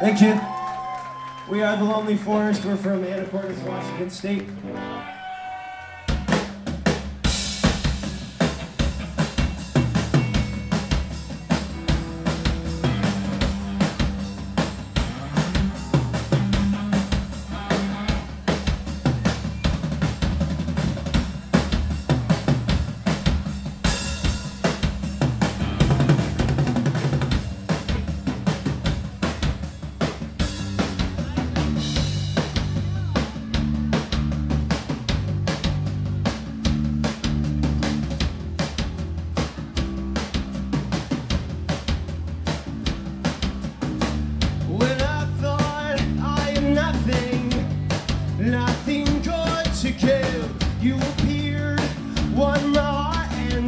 Thank you. We are the Lonely Forest. We're from Anacortes, Washington State.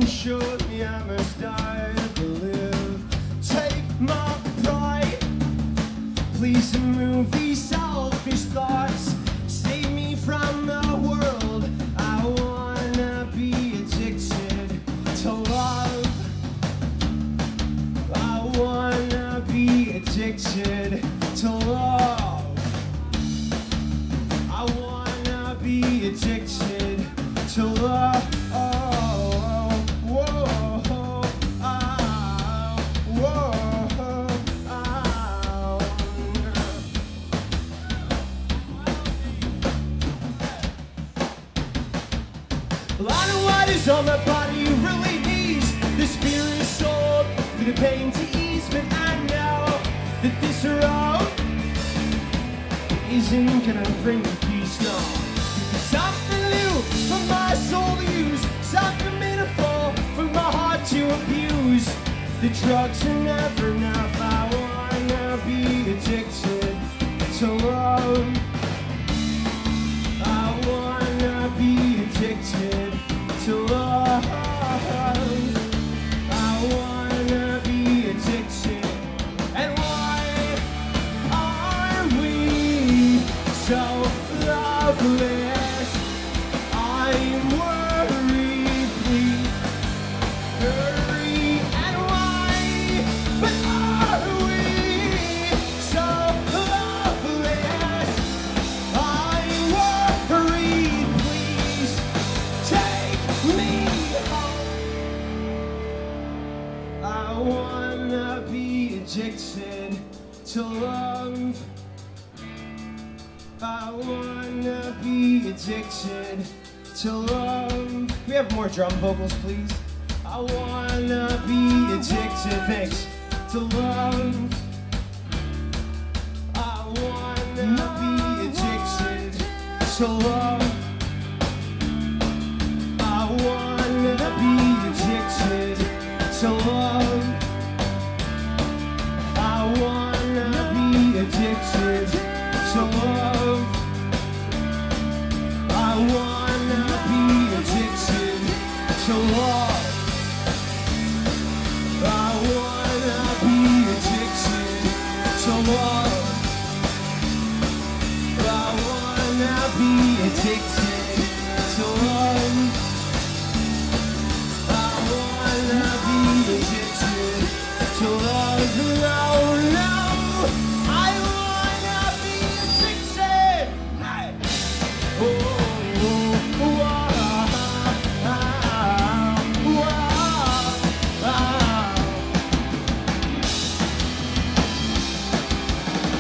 Heart, me I must die to live. Take my pride, please remove these selfish thoughts. Save me from the A lot of what is on my body really needs the spirit soul for the pain to ease, but I know that this road isn't gonna bring me peace, no. Something new for my soul to use, something meaningful for my heart to abuse. The drugs are never enough. I wanna be addicted addicted to love. I wanna be addicted to love. We have more drum vocals, please. I wanna be addicted, thanks, to love. I wanna be addicted to love. Wanna be addicted.